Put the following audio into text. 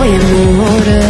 e muore